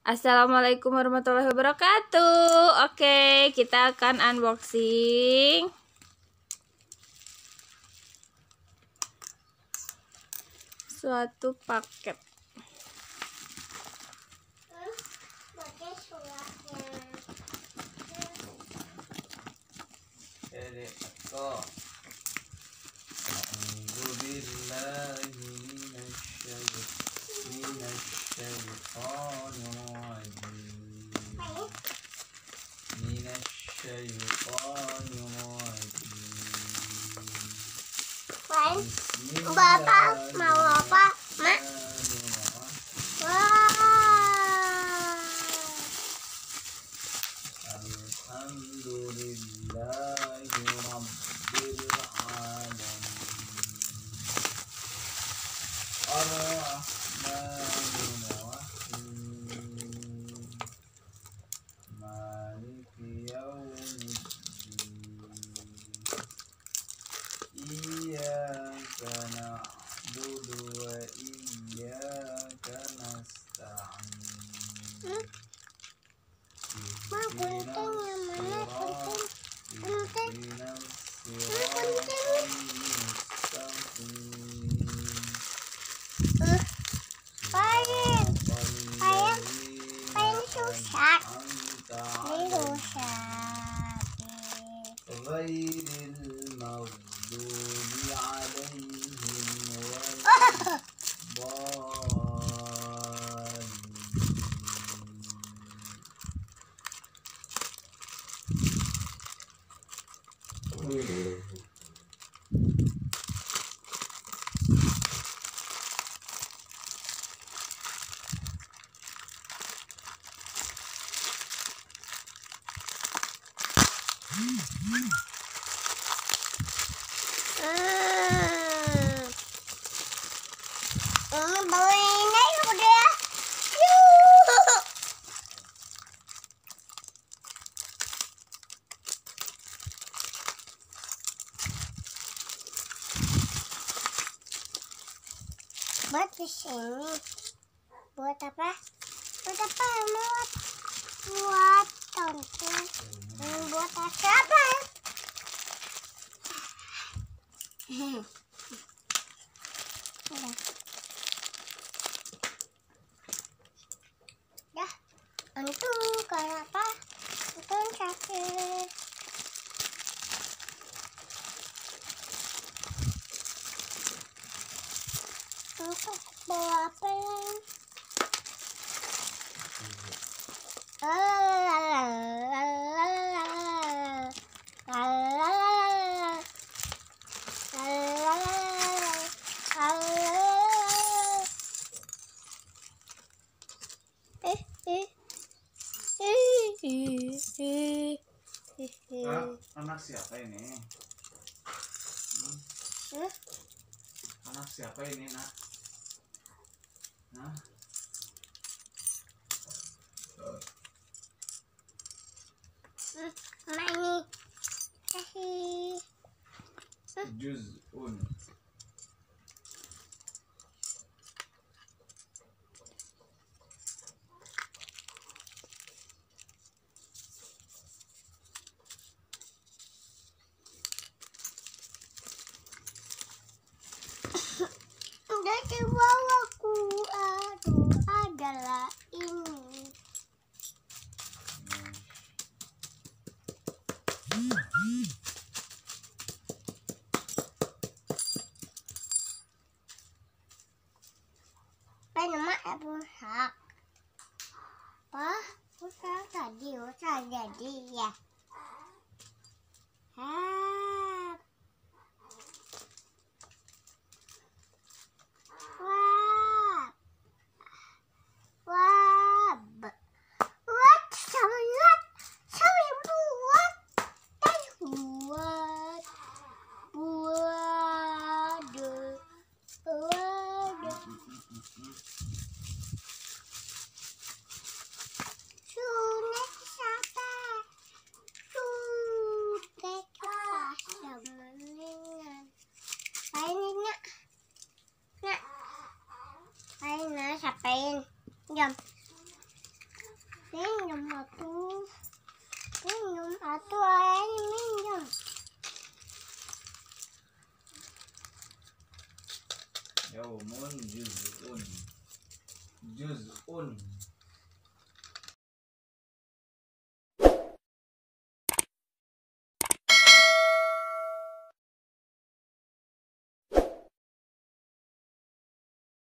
Assalamualaikum warahmatullahi wabarakatuh. Oke, kita akan unboxing. Suatu paket. Pakai الشيطان الرجيم بسم Bapak الله غير المغضوب عليهم ولا الضالين Buat di sini. Buat apa? Buat apa? Buat buat tonton. Hmm, Buat apa? bawa apa? Lalalala. Ah, anak siapa ini? Hmm? Anak siapa ini, Nak? Huh? Money. Look at Wawa. Adalah ini. Nama Yum. Minum aku. Minum é air minum. Yo, mon juzun. Juzun.